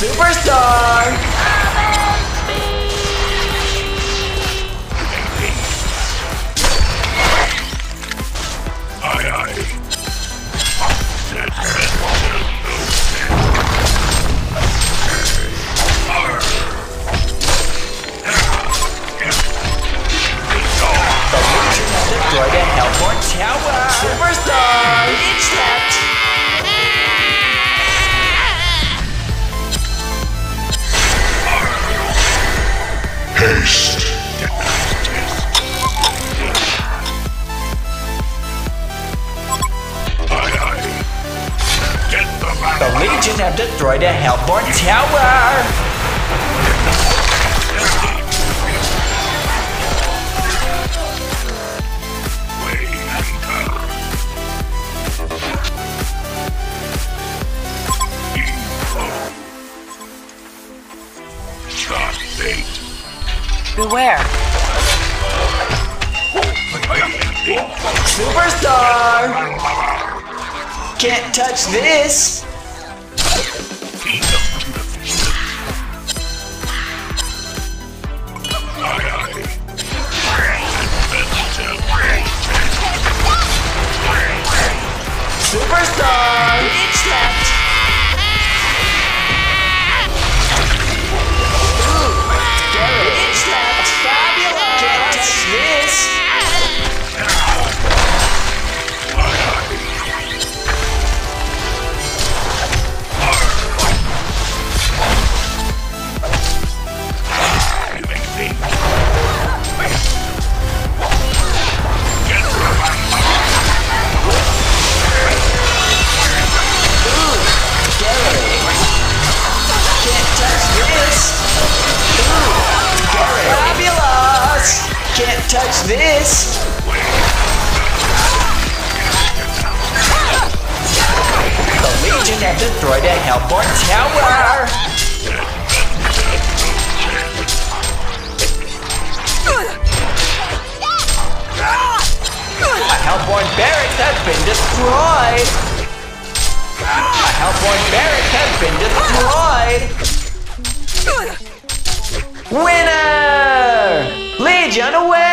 Superstar! Legion the Hellbourne tower! Way anchor. Info. Shot bait. Beware. Superstar! Can't touch this! Touch this! The Legion have destroyed a Hellbourne tower! A Hellbourne barracks has been destroyed! A Hellbourne barracks has been destroyed! Winner! Legion away!